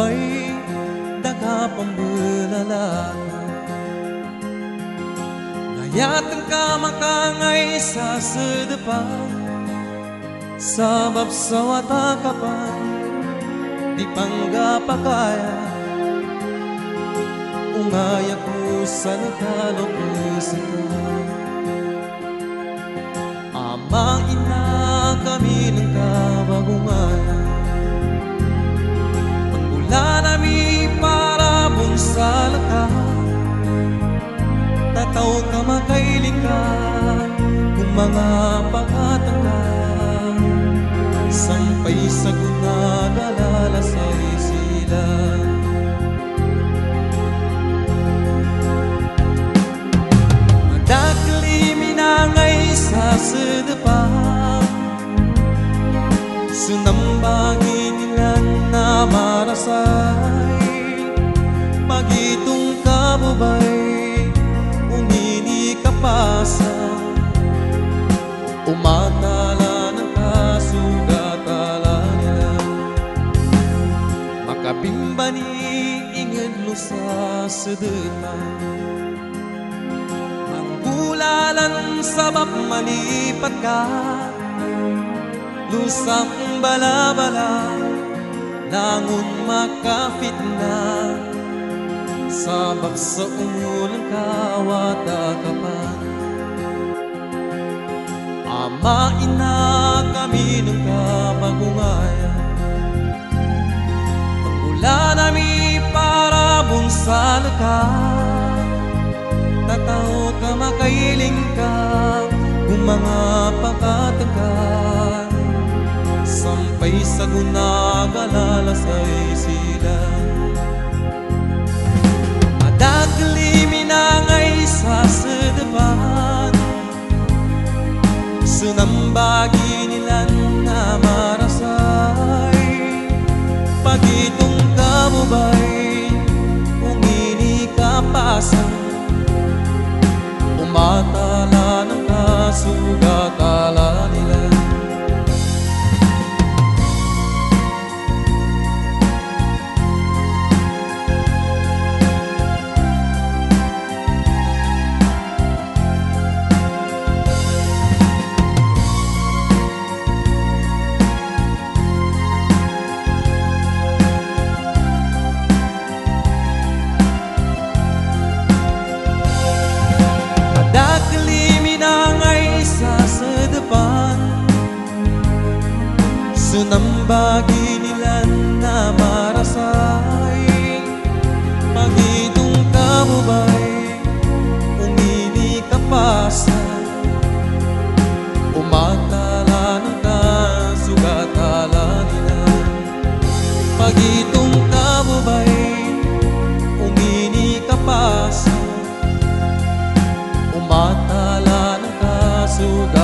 bay daga pambulalan Dayatan ka makangay sa sedepan Sabab sa watakapan Di panggapakaya Ungay ako sa nakalukusan Ama ina kami ng bunsa lakas. Tataw ka makailing ka Kung mga pagkatangka Sampay sa gunagalalasay sila Madakli minangay sa sedepan Sunambangin nila na marasay Umatala ng kasugatala nila Makabimbani ingin mo sa sedetan Manggulalan sabab malipat ka. Lusang bala-bala Langon makafit na. Sabab sa umulang kawata ka pa Ama ina kami ng kamagungaya Pagmula nami para bunsal ka. Tataw ka makailing ka Kung mga pakatagal Sampay sa gunagalalasay sila kasugatala Yun ang bagi nilan na marasain Magidong ka mo ba'y umili ka pa sa Umatala ng kasugatala nila. Magidong ka mo ba'y umili ka pa sa Umatala ng kasugatala